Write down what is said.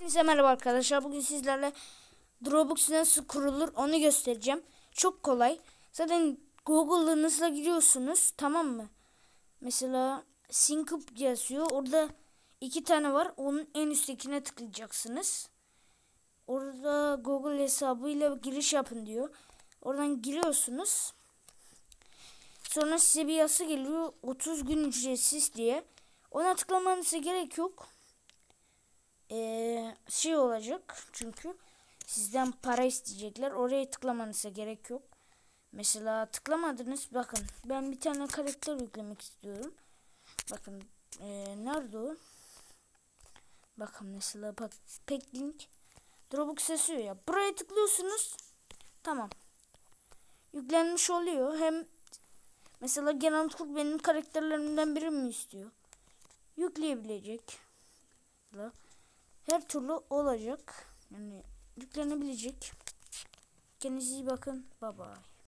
Hepinize merhaba arkadaşlar. Bugün sizlerle Dropbox nasıl kurulur onu göstereceğim. Çok kolay. Zaten Google'ınızla giriyorsunuz tamam mı? Mesela sync up yazıyor. Orada iki tane var. Onun en üsttekine tıklayacaksınız. Orada Google hesabıyla giriş yapın diyor. Oradan giriyorsunuz. Sonra size bir yazı geliyor. 30 gün ücretsiz diye. Ona tıklamanıza gerek yok şey olacak çünkü sizden para isteyecekler. Oraya tıklamanıza gerek yok. Mesela tıklamadınız. Bakın ben bir tane karakter yüklemek istiyorum. Bakın ee, nerede o? Bakın mesela bak Packlink Dropbox yazıyor ya. Buraya tıklıyorsunuz. Tamam. Yüklenmiş oluyor. Hem mesela genel Türk benim karakterlerimden biri mi istiyor? Yükleyebilecek. Her türlü olacak. Yani yüklenebilecek. Kendinize iyi bakın. Bye bye.